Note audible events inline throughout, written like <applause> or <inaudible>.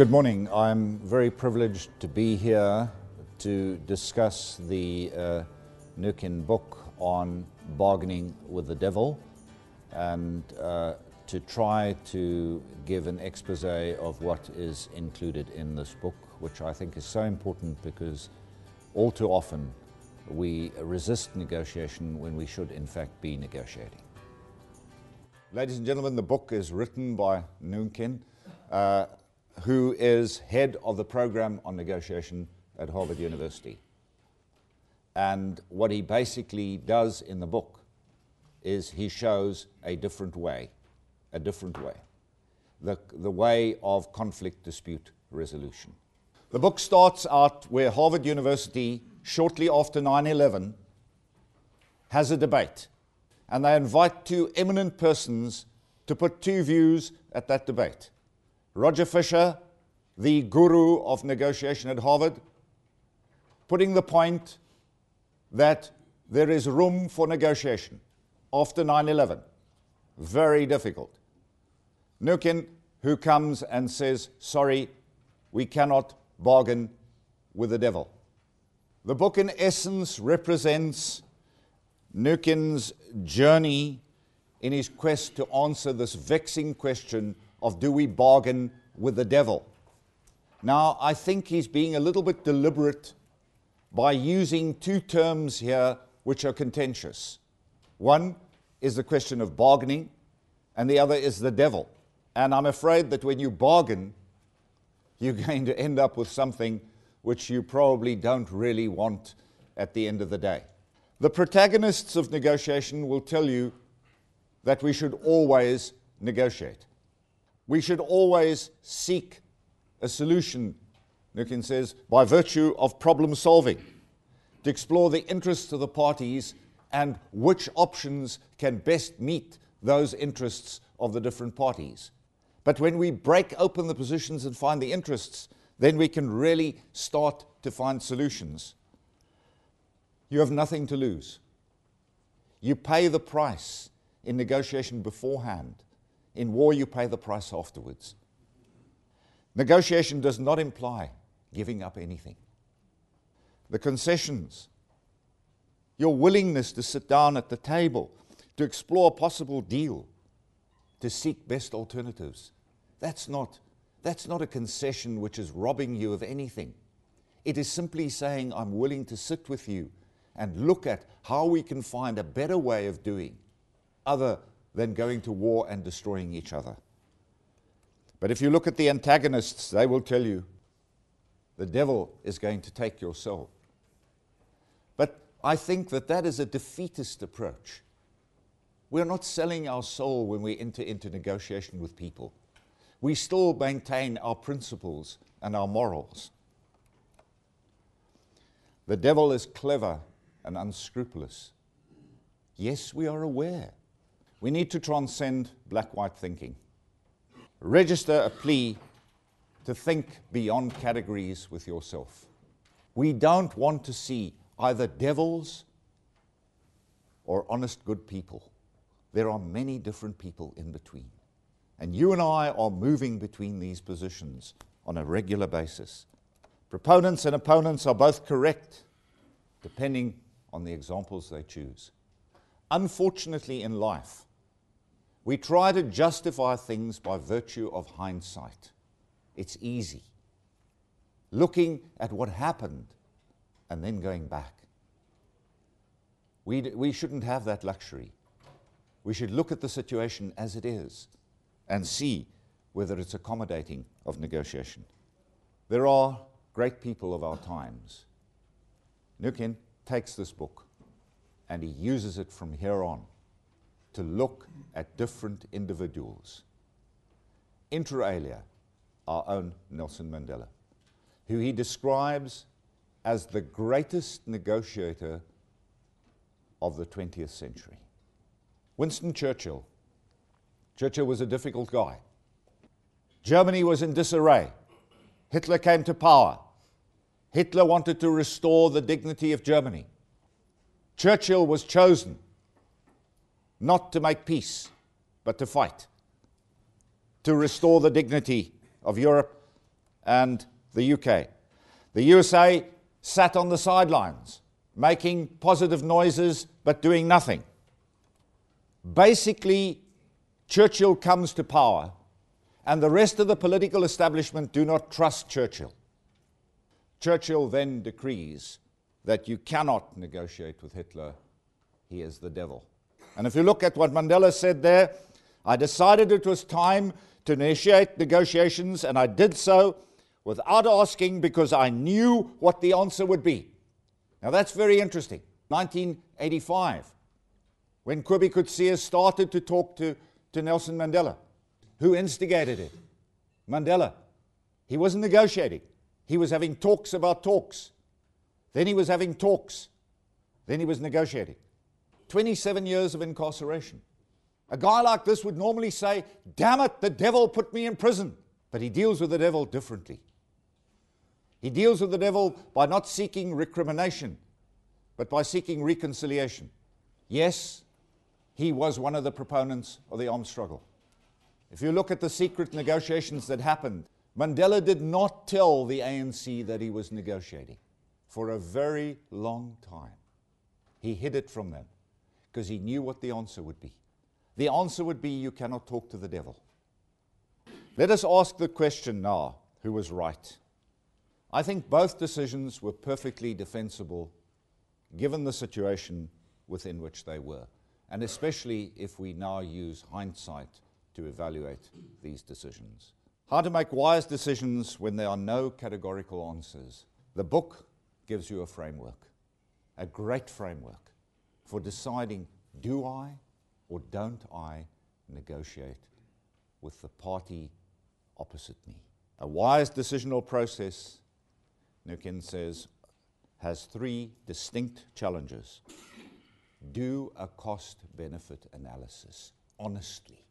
Good morning. I'm very privileged to be here to discuss the uh, Mnookin book on bargaining with the devil and uh, to try to give an expose of what is included in this book, which I think is so important because all too often we resist negotiation when we should, in fact, be negotiating. Ladies and gentlemen, the book is written by Mnookin, uh, who is head of the program on negotiation at Harvard University. And what he basically does in the book is he shows a different way, a different way, the, the way of conflict dispute resolution. The book starts out where Harvard University, shortly after 9 11, has a debate. And they invite two eminent persons to put two views at that debate. Roger Fisher, the guru of negotiation at Harvard, putting the point that there is room for negotiation after 9 11. Very difficult. Mnookin, who comes and says, Sorry, we cannot bargain with the devil. The book, in essence, represents Mnookin's journey in his quest to answer this vexing question of do we bargain with the devil? Now, I think he's being a little bit deliberate by using two terms here which are contentious. One is the question of bargaining, and the other is the devil. And I'm afraid that when you bargain, you're <laughs> going to end up with something which you probably don't really want at the end of the day. The protagonists of negotiation will tell you that we should always negotiate. We should always seek a solution, Mnookin says, by virtue of problem solving, to explore the interests of the parties and which options can best meet those interests of the different parties. But when we break open the positions and find the interests, then we can really start to find solutions. You have nothing to lose. You pay the price in negotiation beforehand. In war, you pay the price afterwards. Negotiation does not imply giving up anything. The concessions, your willingness to sit down at the table, to explore a possible deal, to seek best alternatives, that's not, that's not a concession which is robbing you of anything. It is simply saying, I'm willing to sit with you and look at how we can find a better way of doing other than going to war and destroying each other. But if you look at the antagonists, they will tell you the devil is going to take your soul. But I think that that is a defeatist approach. We're not selling our soul when we enter into negotiation with people. We still maintain our principles and our morals. The devil is clever and unscrupulous. Yes, we are aware. We need to transcend black white thinking register a plea to think beyond categories with yourself. We don't want to see either devils or honest, good people. There are many different people in between. And you and I are moving between these positions on a regular basis. Proponents and opponents are both correct, depending on the examples they choose. Unfortunately, in life, we try to justify things by virtue of hindsight. It's easy. Looking at what happened and then going back. We, we shouldn't have that luxury. We should look at the situation as it is and see whether it's accommodating of negotiation. There are great people of our times. Mnookin takes this book and he uses it from here on to look at different individuals. Inter alia, our own Nelson Mandela, who he describes as the greatest negotiator of the 20th century. Winston Churchill. Churchill was a difficult guy. Germany was in disarray. Hitler came to power. Hitler wanted to restore the dignity of Germany. Churchill was chosen not to make peace, but to fight, to restore the dignity of Europe and the UK. The USA sat on the sidelines, making positive noises but doing nothing. Basically, Churchill comes to power, and the rest of the political establishment do not trust Churchill. Churchill then decrees that you cannot negotiate with Hitler, he is the devil. And if you look at what Mandela said there, I decided it was time to initiate negotiations, and I did so without asking because I knew what the answer would be. Now that's very interesting. 1985, when Kobie Coetsee started to talk to, to Nelson Mandela. Who instigated it? Mandela. He wasn't negotiating, he was having talks about talks. Then he was having talks. Then he was negotiating. 27 years of incarceration. A guy like this would normally say, Damn it, the devil put me in prison. But he deals with the devil differently. He deals with the devil by not seeking recrimination, but by seeking reconciliation. Yes, he was one of the proponents of the armed struggle. If you look at the secret negotiations that happened, Mandela did not tell the ANC that he was negotiating for a very long time. He hid it from them because he knew what the answer would be. The answer would be you cannot talk to the devil. Let us ask the question now who was right? I think both decisions were perfectly defensible given the situation within which they were, and especially if we now use hindsight to evaluate these decisions. How to make wise decisions when there are no categorical answers. The book gives you a framework, a great framework for deciding do I or don't I negotiate with the party opposite me? A wise decisional process, Mnookin says, has three distinct challenges. Do a cost benefit analysis honestly.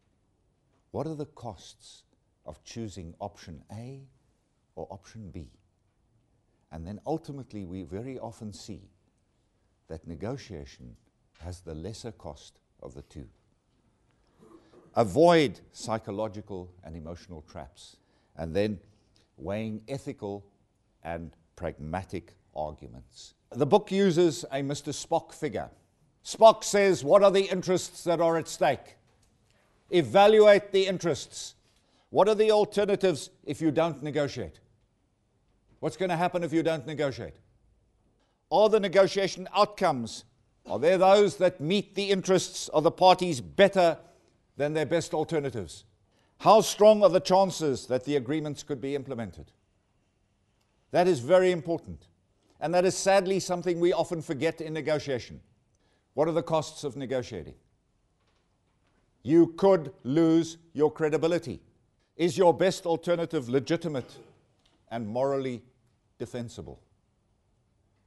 What are the costs of choosing option A or option B? And then ultimately, we very often see that negotiation has the lesser cost of the two. Avoid psychological and emotional traps, and then weighing ethical and pragmatic arguments. The book uses a Mr. Spock figure. Spock says, What are the interests that are at stake? Evaluate the interests. What are the alternatives if you don't negotiate? What's going to happen if you don't negotiate? Are the negotiation outcomes are there those that meet the interests of the parties better than their best alternatives? How strong are the chances that the agreements could be implemented? That is very important. And that is sadly something we often forget in negotiation. What are the costs of negotiating? You could lose your credibility. Is your best alternative legitimate and morally defensible?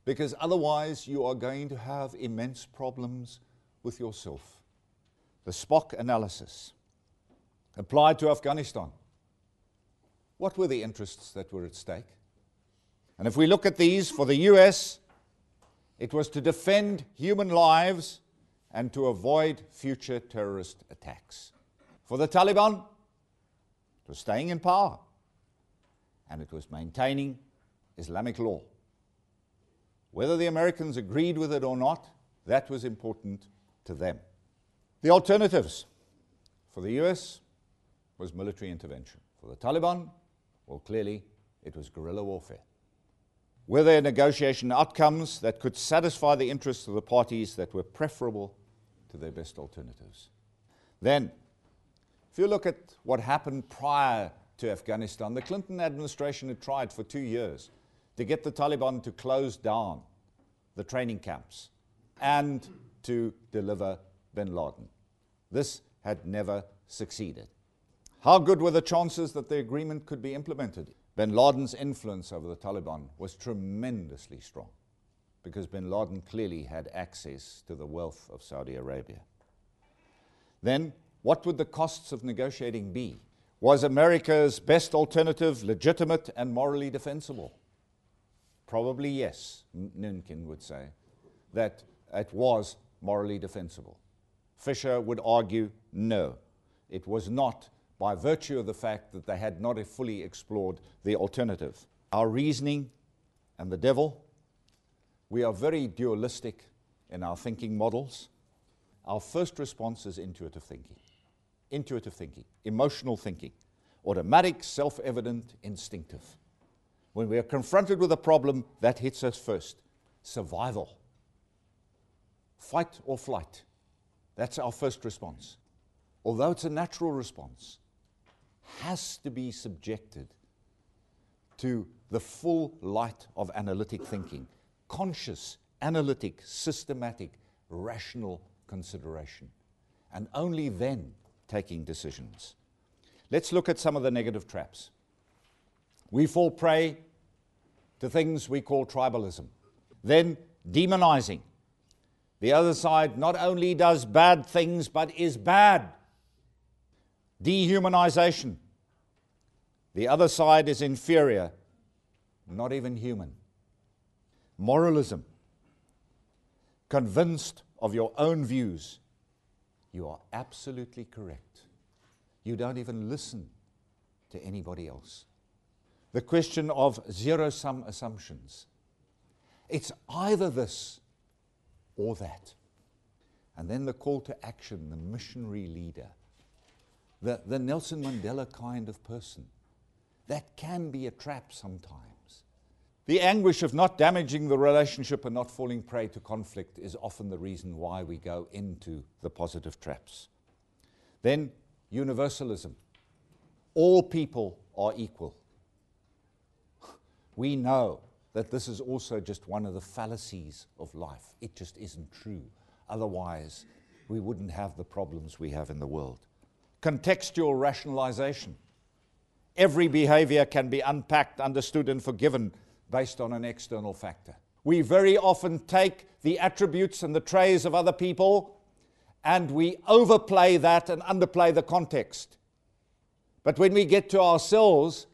Because otherwise you are going to have immense problems with yourself. The Spock analysis applied to Afghanistan. What were the interests that were at stake? And if we look at these, for the US, it was to defend human lives and to avoid future terrorist attacks. For the Taliban, it was staying in power and it was maintaining Islamic law. Whether the Americans agreed with it or not, that was important to them. The alternatives for the US was military intervention. For the Taliban, well, clearly it was guerrilla warfare. Were there negotiation outcomes that could satisfy the interests of the parties that were preferable to their best alternatives? Then, if you look at what happened prior to Afghanistan, the Clinton administration had tried for two years to get the Taliban to close down the training camps and to deliver bin Laden. This had never succeeded. How good were the chances that the agreement could be implemented? Bin Laden's influence over the Taliban was tremendously strong because bin Laden clearly had access to the wealth of Saudi Arabia. Then, what would the costs of negotiating be? Was America's best alternative legitimate and morally defensible? Probably yes, Mnookin would say, that it was morally defensible. Fisher would argue no, it was not by virtue of the fact that they had not fully explored the alternative. Our reasoning and the devil, we are very dualistic in our thinking models. Our first response is intuitive thinking. Intuitive thinking, emotional thinking, automatic, self evident, instinctive. When we are confronted with a problem, that hits us first survival, fight or flight. That's our first response. Although it's a natural response, has to be subjected to the full light of analytic thinking, conscious, analytic, systematic, rational consideration, and only then taking decisions. Let's look at some of the negative traps. We fall prey to things we call tribalism, then demonizing. The other side not only does bad things, but is bad. Dehumanization. The other side is inferior, not even human. Moralism. Convinced of your own views. You are absolutely correct. You don't even listen to anybody else. The question of zero sum assumptions. It's either this or that. And then the call to action, the missionary leader, the, the Nelson Mandela kind of person. That can be a trap sometimes. The anguish of not damaging the relationship and not falling prey to conflict is often the reason why we go into the positive traps. Then, universalism. All people are equal. We know that this is also just one of the fallacies of life. It just isn't true. Otherwise, we wouldn't have the problems we have in the world. Contextual rationalization. Every behavior can be unpacked, understood, and forgiven based on an external factor. We very often take the attributes and the traits of other people and we overplay that and underplay the context. But when we get to ourselves,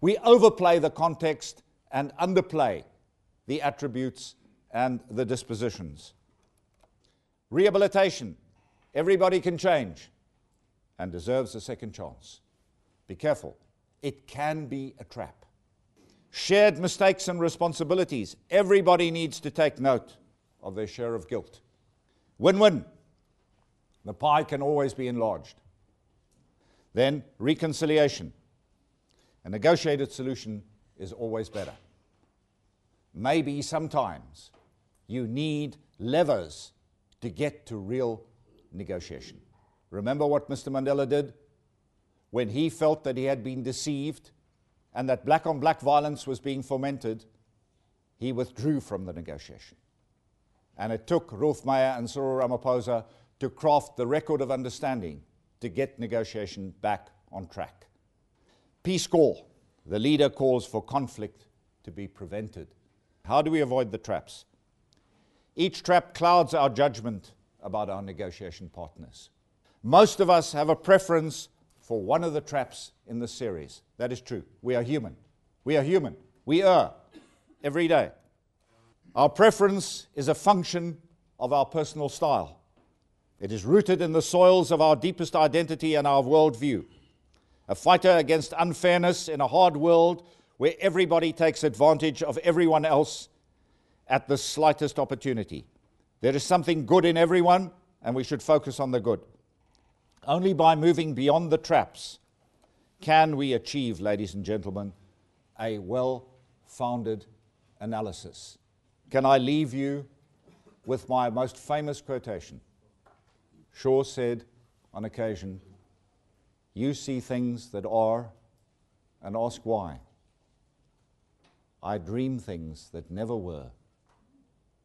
we overplay the context and underplay the attributes and the dispositions. Rehabilitation. Everybody can change and deserves a second chance. Be careful, it can be a trap. Shared mistakes and responsibilities. Everybody needs to take note of their share of guilt. Win win. The pie can always be enlarged. Then, reconciliation. A negotiated solution is always better. Maybe sometimes you need levers to get to real negotiation. Remember what Mr. Mandela did? When he felt that he had been deceived and that black on black violence was being fomented, he withdrew from the negotiation. And it took Roelf Meyer and Cyril Ramaphosa to craft the record of understanding to get negotiation back on track. Peace call. The leader calls for conflict to be prevented. How do we avoid the traps? Each trap clouds our judgment about our negotiation partners. Most of us have a preference for one of the traps in the series. That is true. We are human. We are human. We err every day. Our preference is a function of our personal style. It is rooted in the soils of our deepest identity and our worldview. A fighter against unfairness in a hard world where everybody takes advantage of everyone else at the slightest opportunity. There is something good in everyone, and we should focus on the good. Only by moving beyond the traps can we achieve, ladies and gentlemen, a well founded analysis. Can I leave you with my most famous quotation? Shaw said on occasion, You see things that are and ask why. I dream things that never were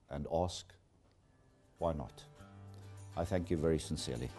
and ask why not. I thank you very sincerely.